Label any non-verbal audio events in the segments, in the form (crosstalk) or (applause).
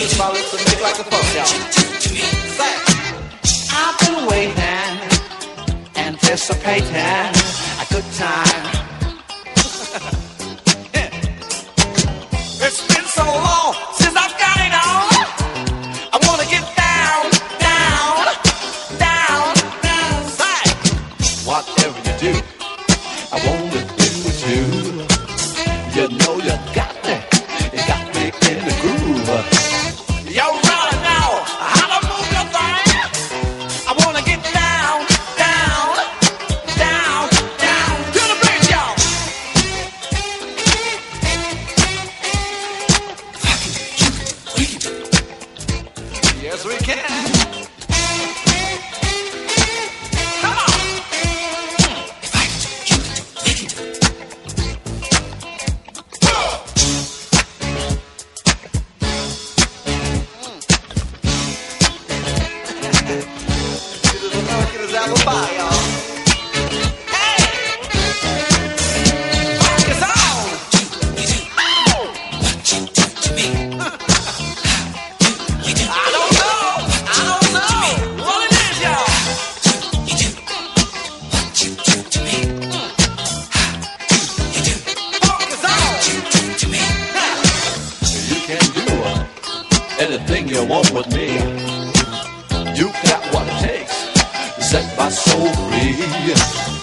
Keep my lips and make like a fuck y'all. I've been waiting, anticipating a good time. (laughs) it's been so long since I've got it on. I wanna get down, down, down, down. Say, whatever you do, I wanna be with you. You know. So free.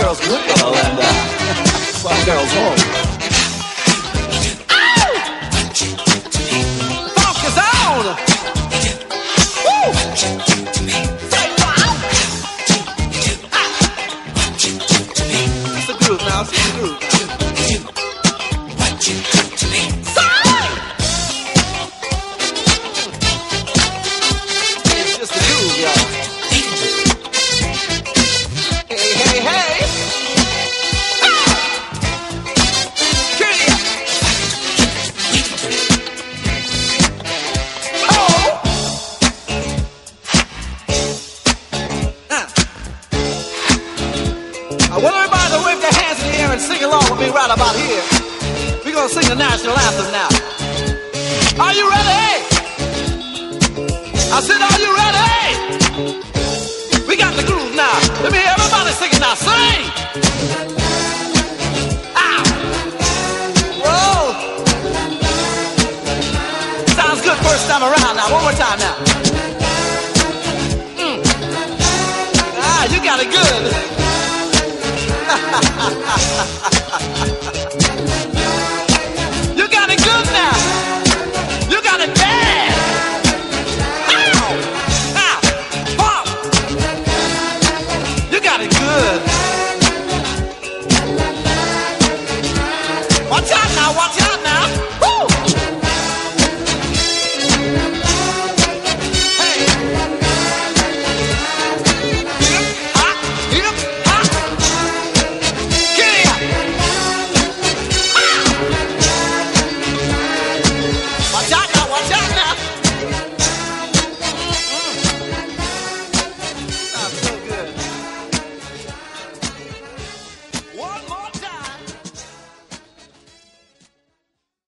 girls with the Belinda. Some girls won't. crowd about here. We're gonna sing the national anthem now. Are you ready? I said, Are you ready? We got the groove now. Let me hear everybody it now. Sing. first time around now. One more time now. Mm. Ah, you got it good. (laughs)